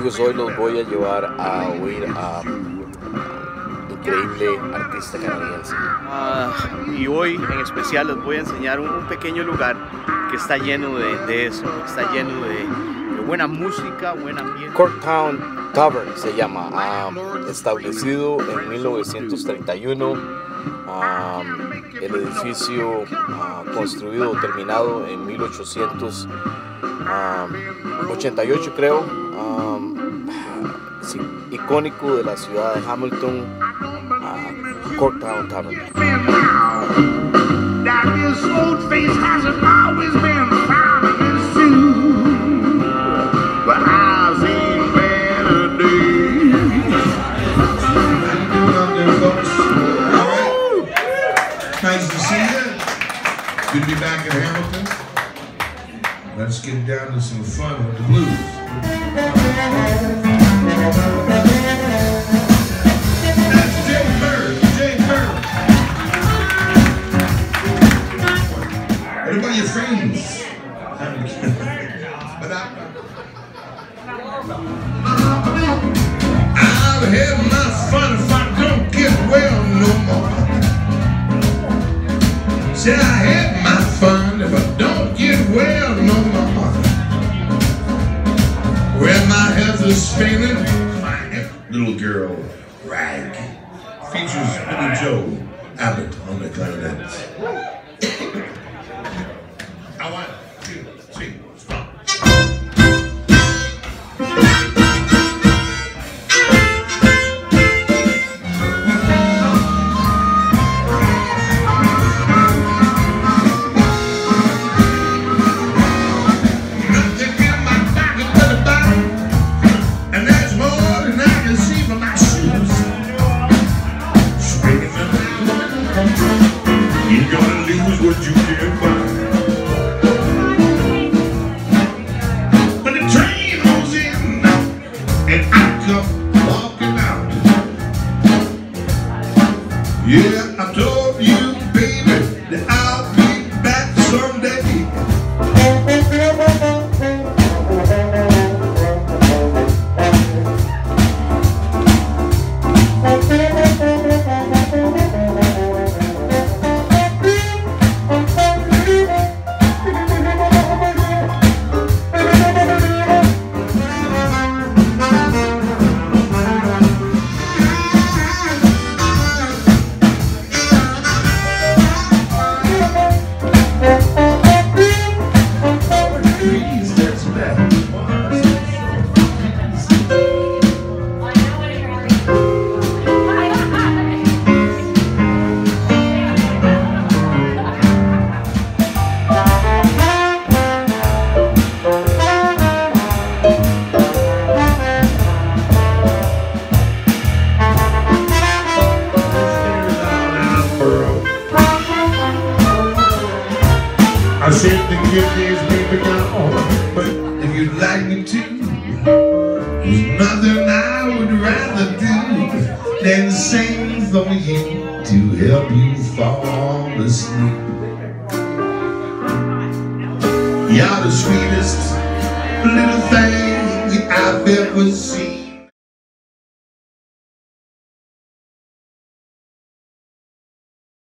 pues hoy los voy a llevar a oír a un increíble artista canadiense. Ah, y hoy en especial les voy a enseñar un, un pequeño lugar que está lleno de, de eso, está lleno de, de buena música, buen ambiente. Corktown Tavern se llama, ah, establecido en 1931. ah, el edificio construido o terminado en um, 88 creo, um, icónico de la ciudad de Hamilton, uh, Corktown Tavern. Good to be back Hamilton. Let's get down to some fun with the blues. About your friends? I, I've had my fun if I don't get well no more. Said I had is my little girl, Rag, features Billy Joe Abbott on the clarinet. I want you're gonna lose what you can't buy. When the train rolls in, and I come walking out. Yeah, I told said the good days may be gone, but if you'd like me to, there's nothing I would rather do than sing for you to help you fall asleep. You're the sweetest little thing I've ever seen.